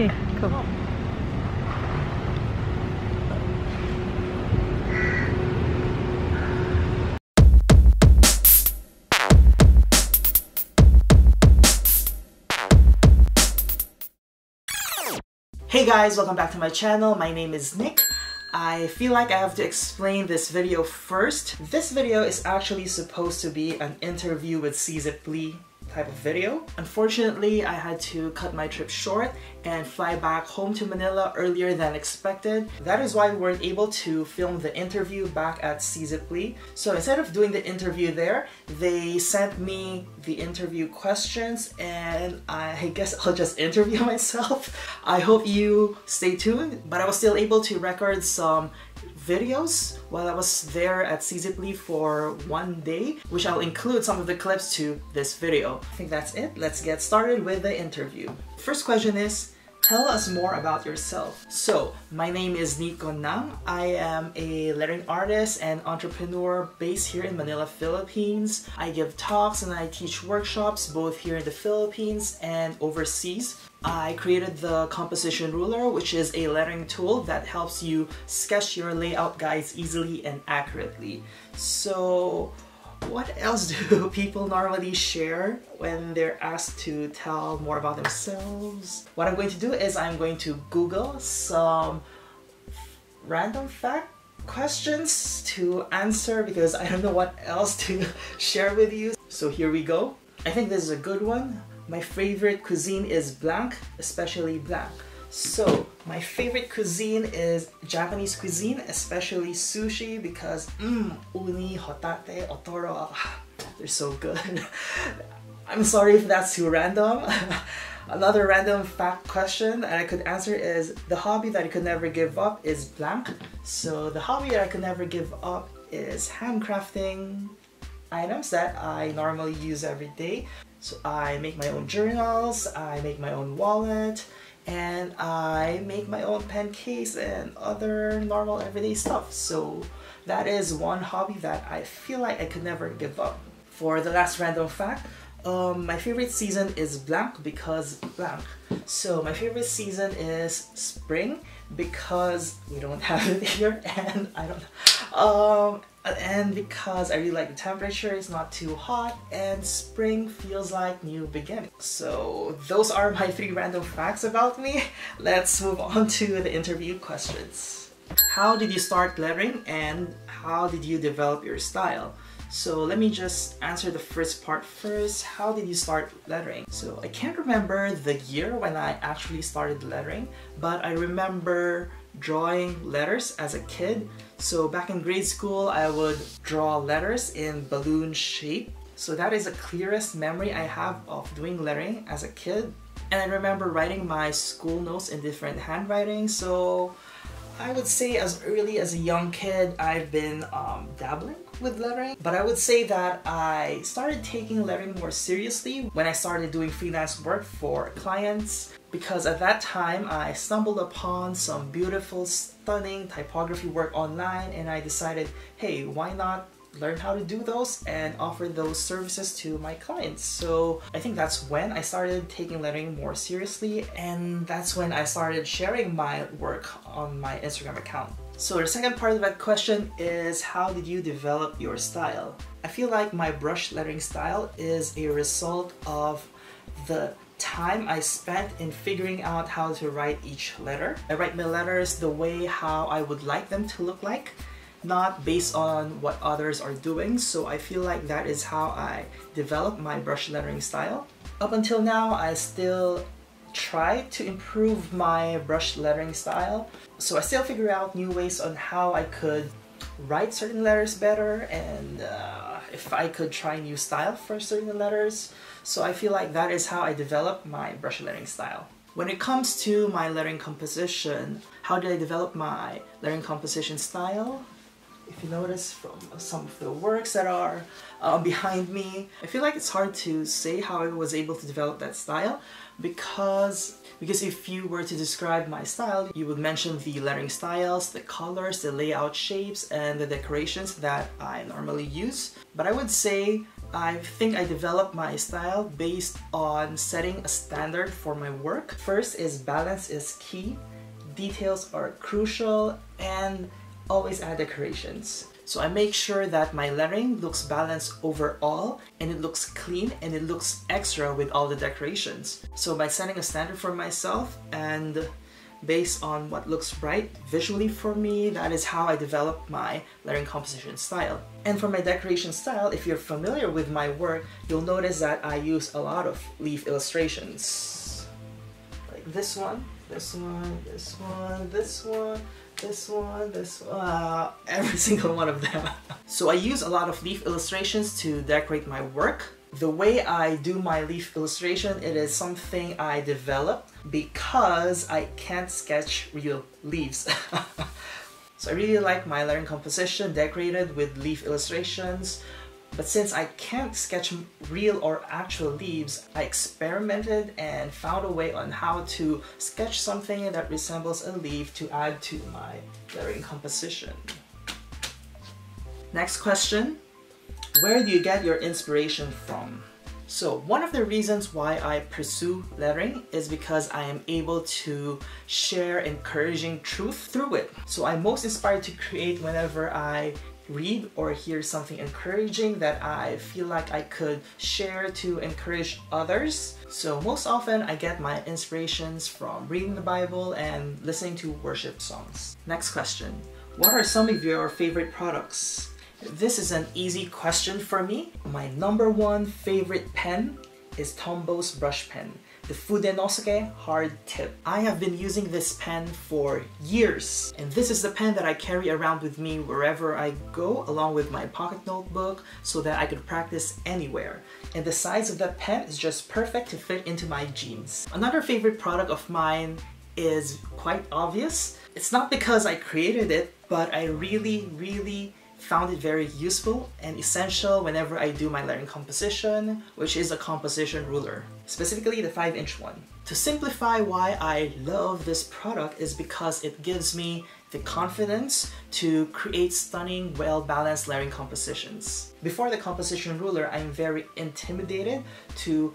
Okay, cool. Hey guys, welcome back to my channel. My name is Nick. I feel like I have to explain this video first. This video is actually supposed to be an interview with Cziplee type of video. Unfortunately, I had to cut my trip short and fly back home to Manila earlier than expected. That is why we weren't able to film the interview back at Cziplee. So instead of doing the interview there, they sent me the interview questions and I guess I'll just interview myself. I hope you stay tuned, but I was still able to record some videos while I was there at Cizip for one day, which I'll include some of the clips to this video. I think that's it. Let's get started with the interview. First question is, Tell us more about yourself. So, my name is Nico Ng. I am a lettering artist and entrepreneur based here in Manila, Philippines. I give talks and I teach workshops both here in the Philippines and overseas. I created the composition ruler, which is a lettering tool that helps you sketch your layout guides easily and accurately. So, what else do people normally share when they're asked to tell more about themselves? What I'm going to do is I'm going to Google some random fact questions to answer because I don't know what else to share with you. So here we go. I think this is a good one. My favorite cuisine is blank, especially blank. So, my favorite cuisine is Japanese cuisine, especially sushi because mmm, uni, hotate, otoro, ah, they're so good. I'm sorry if that's too random. Another random fact question that I could answer is the hobby that I could never give up is blank. So the hobby that I could never give up is handcrafting items that I normally use every day. So I make my own journals, I make my own wallet, and I make my own pen case and other normal everyday stuff. So that is one hobby that I feel like I could never give up. For the last random fact, um, my favorite season is blank because blank. So my favorite season is spring because we don't have it here and I don't um and because I really like the temperature, it's not too hot, and spring feels like new beginning. So those are my three random facts about me. Let's move on to the interview questions. How did you start lettering and how did you develop your style? So let me just answer the first part first. How did you start lettering? So I can't remember the year when I actually started lettering, but I remember drawing letters as a kid. So back in grade school, I would draw letters in balloon shape. So that is the clearest memory I have of doing lettering as a kid. And I remember writing my school notes in different handwriting. So I would say as early as a young kid, I've been um, dabbling with lettering. But I would say that I started taking lettering more seriously when I started doing freelance work for clients because at that time I stumbled upon some beautiful, stunning typography work online and I decided, hey, why not learn how to do those and offer those services to my clients. So I think that's when I started taking lettering more seriously and that's when I started sharing my work on my Instagram account. So the second part of that question is how did you develop your style? I feel like my brush lettering style is a result of the time I spent in figuring out how to write each letter. I write my letters the way how I would like them to look like, not based on what others are doing, so I feel like that is how I develop my brush lettering style. Up until now, I still try to improve my brush lettering style, so I still figure out new ways on how I could write certain letters better and uh, if I could try new style for certain letters. So I feel like that is how I develop my brush lettering style. When it comes to my lettering composition, how did I develop my lettering composition style? If you notice from some of the works that are uh, behind me, I feel like it's hard to say how I was able to develop that style because because if you were to describe my style, you would mention the lettering styles, the colors, the layout shapes, and the decorations that I normally use. But I would say I think I developed my style based on setting a standard for my work. First is balance is key, details are crucial, and always add decorations. So I make sure that my lettering looks balanced overall and it looks clean and it looks extra with all the decorations. So by setting a standard for myself and based on what looks right visually for me. That is how I develop my lettering composition style. And for my decoration style, if you're familiar with my work, you'll notice that I use a lot of leaf illustrations. Like this one, this one, this one, this one, this one, this one, uh, every single one of them. so I use a lot of leaf illustrations to decorate my work. The way I do my leaf illustration, it is something I developed because I can't sketch real leaves. so I really like my lettering composition decorated with leaf illustrations. But since I can't sketch real or actual leaves, I experimented and found a way on how to sketch something that resembles a leaf to add to my lettering composition. Next question. Where do you get your inspiration from? So one of the reasons why I pursue lettering is because I am able to share encouraging truth through it. So I'm most inspired to create whenever I read or hear something encouraging that I feel like I could share to encourage others. So most often I get my inspirations from reading the Bible and listening to worship songs. Next question. What are some of your favorite products? This is an easy question for me. My number one favorite pen is Tombows brush pen, the Fudenosuke hard tip. I have been using this pen for years, and this is the pen that I carry around with me wherever I go, along with my pocket notebook, so that I could practice anywhere. And the size of that pen is just perfect to fit into my jeans. Another favorite product of mine is quite obvious. It's not because I created it, but I really, really found it very useful and essential whenever I do my lettering composition, which is a composition ruler, specifically the 5 inch one. To simplify why I love this product is because it gives me the confidence to create stunning, well-balanced lettering compositions. Before the composition ruler, I'm very intimidated to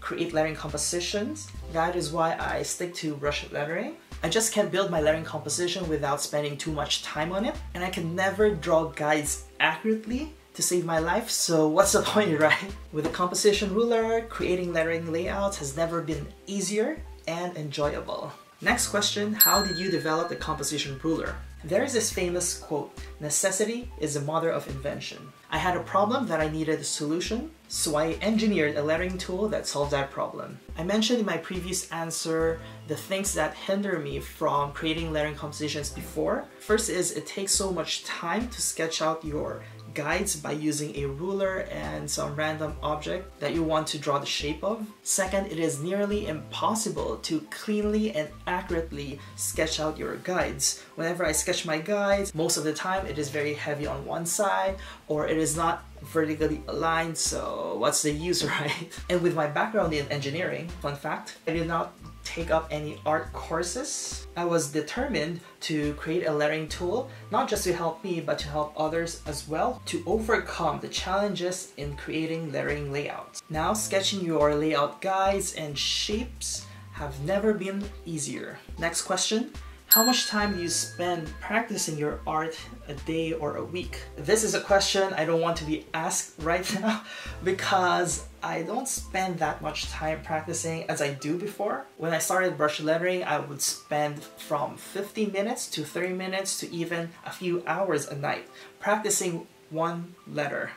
create lettering compositions. That is why I stick to brush lettering I just can't build my lettering composition without spending too much time on it, and I can never draw guides accurately to save my life, so what's the point, right? With a composition ruler, creating lettering layouts has never been easier and enjoyable. Next question, how did you develop the composition ruler? There is this famous quote, necessity is the mother of invention. I had a problem that I needed a solution, so I engineered a lettering tool that solved that problem. I mentioned in my previous answer the things that hinder me from creating lettering compositions before. First is it takes so much time to sketch out your guides by using a ruler and some random object that you want to draw the shape of. Second, it is nearly impossible to cleanly and accurately sketch out your guides. Whenever I sketch my guides, most of the time it is very heavy on one side or it is not vertically aligned, so what's the use, right? And with my background in engineering, fun fact, I did not take up any art courses. I was determined to create a lettering tool, not just to help me, but to help others as well, to overcome the challenges in creating lettering layouts. Now, sketching your layout guides and shapes have never been easier. Next question. How much time do you spend practicing your art a day or a week? This is a question I don't want to be asked right now because I don't spend that much time practicing as I do before. When I started brush lettering, I would spend from 50 minutes to 30 minutes to even a few hours a night practicing one letter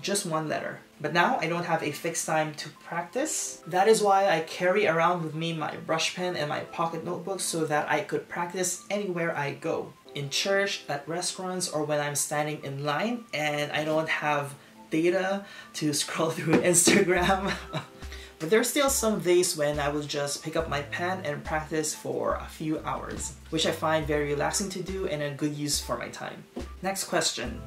just one letter. But now I don't have a fixed time to practice. That is why I carry around with me my brush pen and my pocket notebook so that I could practice anywhere I go. In church, at restaurants, or when I'm standing in line and I don't have data to scroll through Instagram. But there are still some days when I will just pick up my pen and practice for a few hours, which I find very relaxing to do and a good use for my time. Next question.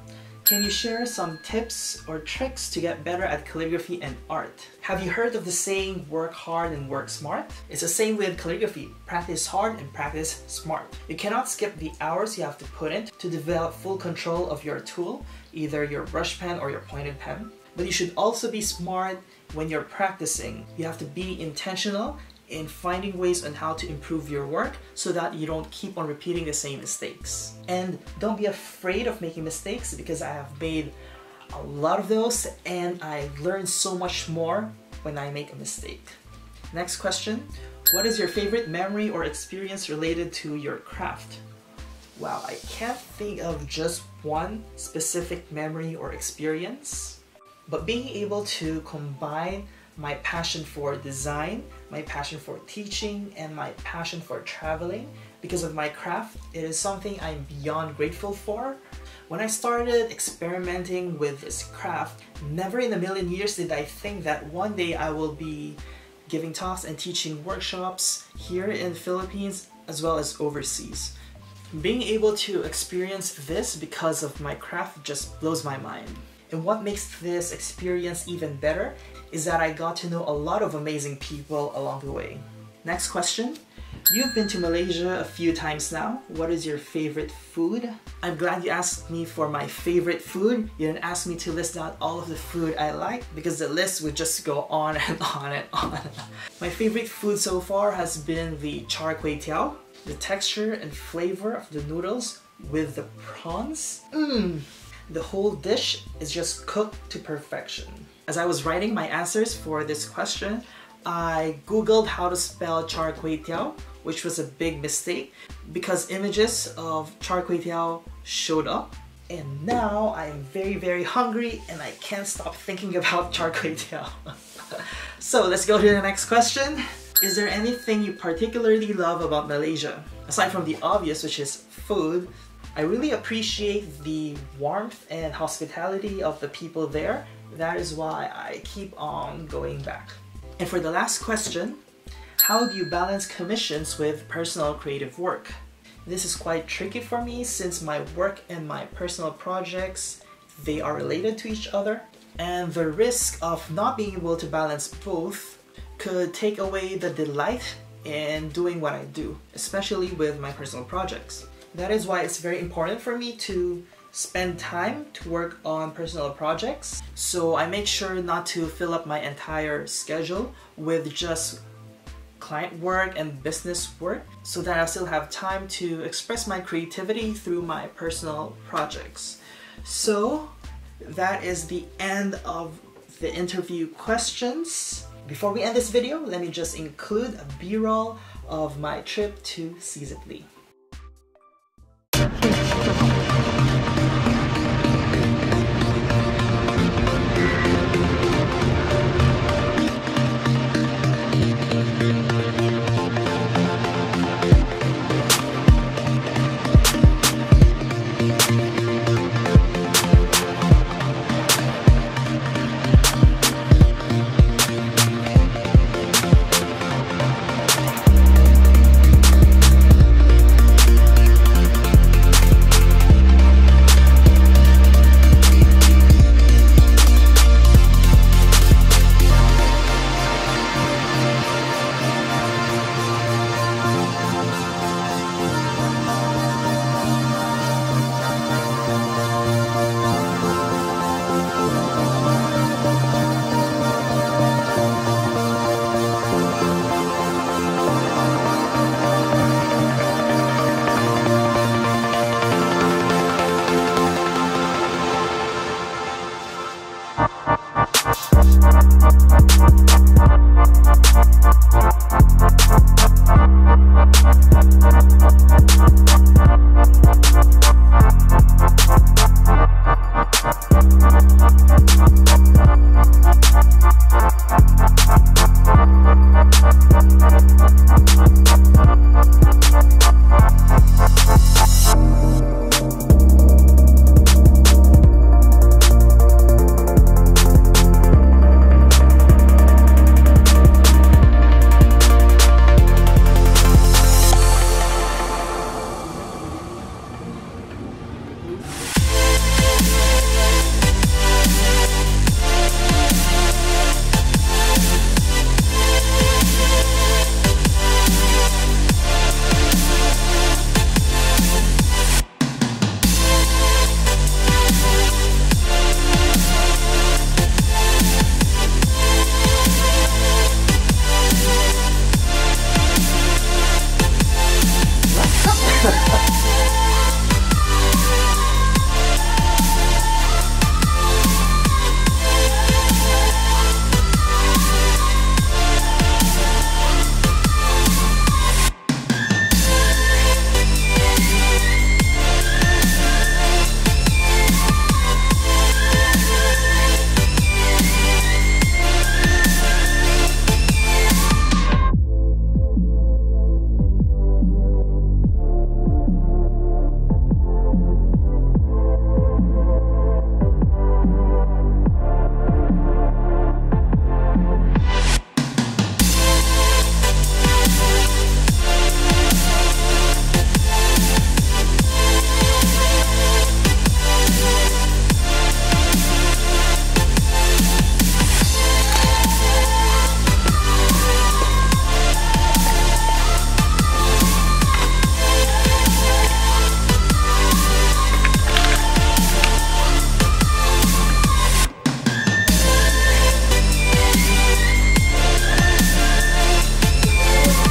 Can you share some tips or tricks to get better at calligraphy and art? Have you heard of the saying work hard and work smart? It's the same with calligraphy. Practice hard and practice smart. You cannot skip the hours you have to put in to develop full control of your tool, either your brush pen or your pointed pen. But you should also be smart when you're practicing. You have to be intentional in finding ways on how to improve your work so that you don't keep on repeating the same mistakes. And don't be afraid of making mistakes because I have made a lot of those and I learn so much more when I make a mistake. Next question, what is your favorite memory or experience related to your craft? Wow, I can't think of just one specific memory or experience, but being able to combine my passion for design, my passion for teaching, and my passion for traveling because of my craft, it is something I'm beyond grateful for. When I started experimenting with this craft, never in a million years did I think that one day I will be giving talks and teaching workshops here in the Philippines as well as overseas. Being able to experience this because of my craft just blows my mind. And what makes this experience even better is that I got to know a lot of amazing people along the way. Next question. You've been to Malaysia a few times now. What is your favorite food? I'm glad you asked me for my favorite food. You didn't ask me to list out all of the food I like because the list would just go on and on and on. my favorite food so far has been the char kway teow. The texture and flavor of the noodles with the prawns. Mmm, the whole dish is just cooked to perfection. As I was writing my answers for this question, I googled how to spell char kway teow, which was a big mistake because images of char kway teow showed up and now I'm very very hungry and I can't stop thinking about char kway teow. so let's go to the next question. Is there anything you particularly love about Malaysia? Aside from the obvious, which is food, I really appreciate the warmth and hospitality of the people there. That is why I keep on going back. And for the last question, how do you balance commissions with personal creative work? This is quite tricky for me since my work and my personal projects, they are related to each other. And the risk of not being able to balance both could take away the delight in doing what I do, especially with my personal projects. That is why it's very important for me to spend time to work on personal projects. So I make sure not to fill up my entire schedule with just client work and business work so that I still have time to express my creativity through my personal projects. So that is the end of the interview questions. Before we end this video, let me just include a b-roll of my trip to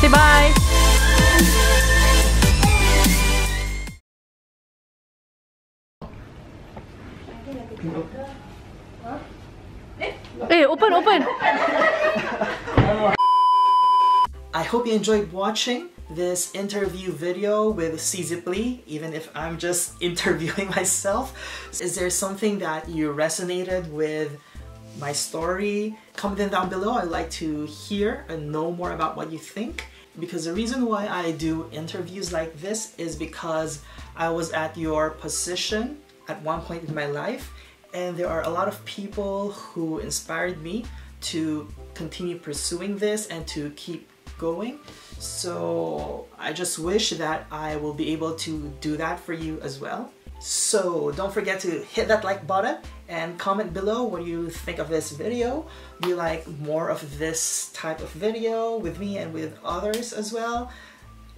Say bye. Hey, open, open. I hope you enjoyed watching this interview video with Cziplee, even if I'm just interviewing myself. Is there something that you resonated with my story? Comment down below. I'd like to hear and know more about what you think. Because the reason why I do interviews like this is because I was at your position at one point in my life and there are a lot of people who inspired me to continue pursuing this and to keep going. So I just wish that I will be able to do that for you as well. So don't forget to hit that like button and comment below what you think of this video. Do you like more of this type of video with me and with others as well?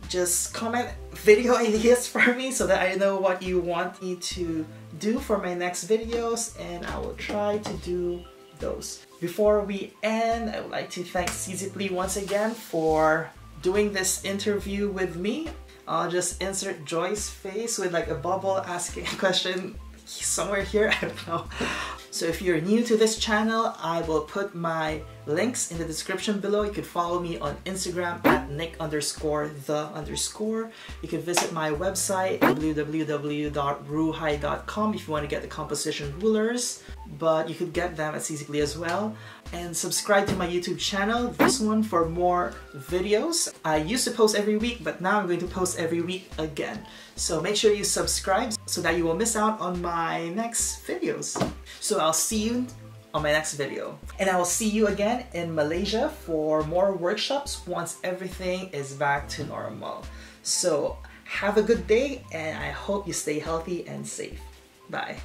Just comment video ideas for me so that I know what you want me to do for my next videos and I will try to do those. Before we end, I would like to thank CZ once again for doing this interview with me. I'll just insert Joy's face with like a bubble asking a question somewhere here, I don't know. So if you're new to this channel, I will put my links in the description below. You can follow me on Instagram at nick underscore the underscore. You can visit my website www.ruehigh.com if you want to get the composition rulers but you could get them at Seasically as well. And subscribe to my YouTube channel, this one for more videos. I used to post every week, but now I'm going to post every week again. So make sure you subscribe so that you will miss out on my next videos. So I'll see you on my next video. And I will see you again in Malaysia for more workshops once everything is back to normal. So have a good day and I hope you stay healthy and safe. Bye.